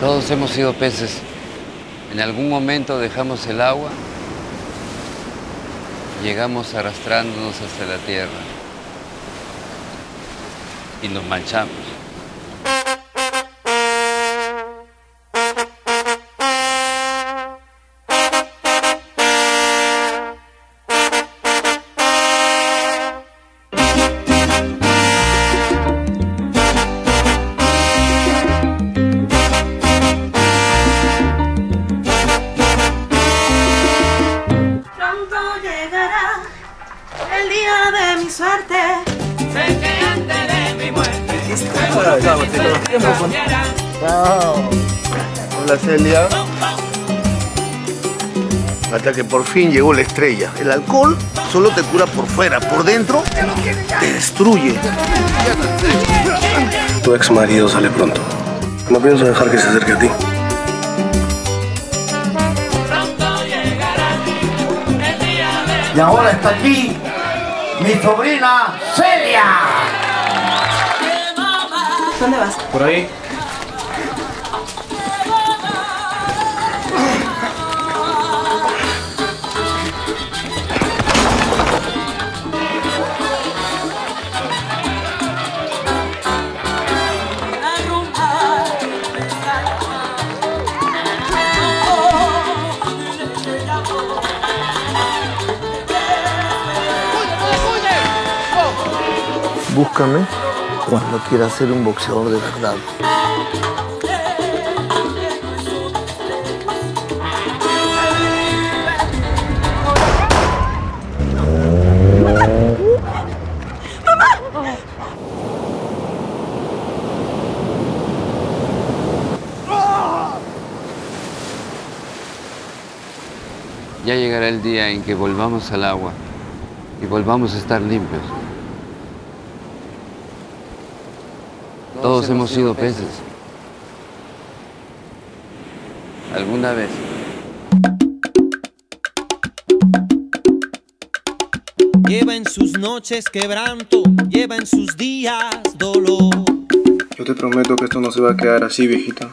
Todos hemos sido peces. En algún momento dejamos el agua llegamos arrastrándonos hasta la tierra y nos manchamos. Mi suerte. Sé que antes de mi muerte Hola Celia. Hasta que por fin llegó la estrella. El alcohol solo te cura por fuera, por dentro te destruye. Tu ex marido sale pronto. No pienso dejar que se acerque a ti. Y ahora está aquí mi sobrina Celia. ¿Dónde vas? Por ahí. Búscame cuando quieras ser un boxeador de verdad. Ya llegará el día en que volvamos al agua y volvamos a estar limpios. Todos hemos sido peces. Alguna vez. Lleva en sus noches quebranto, lleva en sus días dolor. Yo te prometo que esto no se va a quedar así, viejita.